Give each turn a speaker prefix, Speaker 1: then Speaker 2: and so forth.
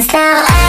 Speaker 1: style.